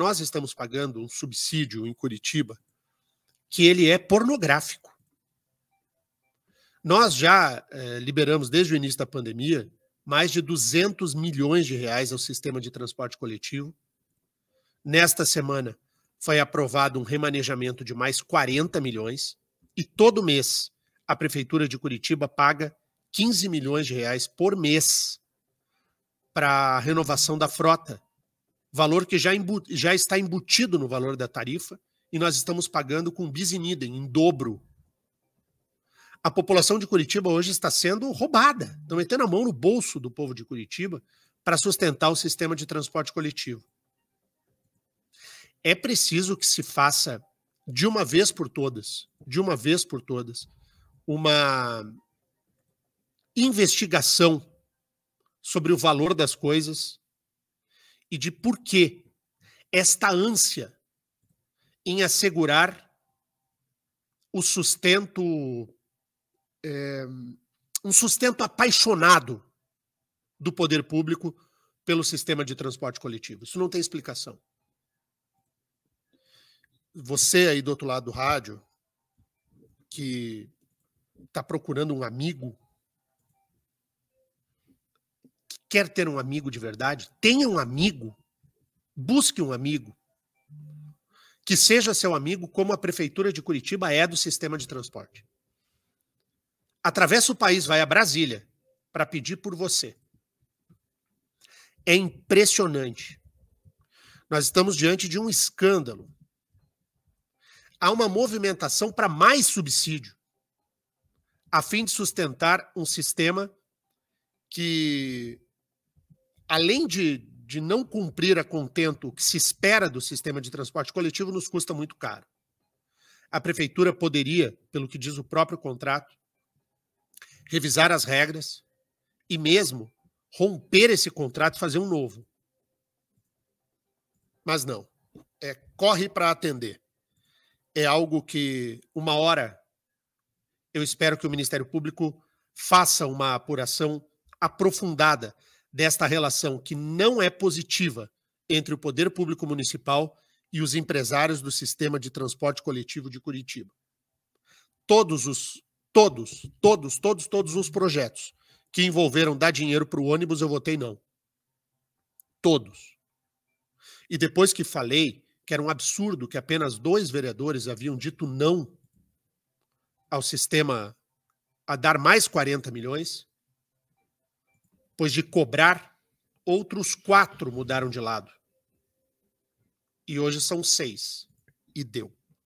nós estamos pagando um subsídio em Curitiba que ele é pornográfico. Nós já eh, liberamos, desde o início da pandemia, mais de 200 milhões de reais ao sistema de transporte coletivo. Nesta semana foi aprovado um remanejamento de mais 40 milhões e todo mês a prefeitura de Curitiba paga 15 milhões de reais por mês para a renovação da frota, valor que já, já está embutido no valor da tarifa e nós estamos pagando com bis in idem, em dobro a população de Curitiba hoje está sendo roubada. Estão metendo a mão no bolso do povo de Curitiba para sustentar o sistema de transporte coletivo. É preciso que se faça de uma vez por todas, de uma vez por todas, uma investigação sobre o valor das coisas e de por que esta ânsia em assegurar o sustento é, um sustento apaixonado do poder público pelo sistema de transporte coletivo. Isso não tem explicação. Você aí do outro lado do rádio, que está procurando um amigo, que quer ter um amigo de verdade, tenha um amigo, busque um amigo, que seja seu amigo, como a Prefeitura de Curitiba é do sistema de transporte atravessa o país, vai a Brasília para pedir por você. É impressionante. Nós estamos diante de um escândalo. Há uma movimentação para mais subsídio, a fim de sustentar um sistema que, além de, de não cumprir a contento o que se espera do sistema de transporte coletivo, nos custa muito caro. A prefeitura poderia, pelo que diz o próprio contrato, revisar as regras e mesmo romper esse contrato e fazer um novo. Mas não. É corre para atender. É algo que uma hora eu espero que o Ministério Público faça uma apuração aprofundada desta relação que não é positiva entre o poder público municipal e os empresários do sistema de transporte coletivo de Curitiba. Todos os Todos, todos, todos, todos os projetos que envolveram dar dinheiro para o ônibus, eu votei não. Todos. E depois que falei que era um absurdo que apenas dois vereadores haviam dito não ao sistema a dar mais 40 milhões, pois de cobrar, outros quatro mudaram de lado. E hoje são seis. E deu.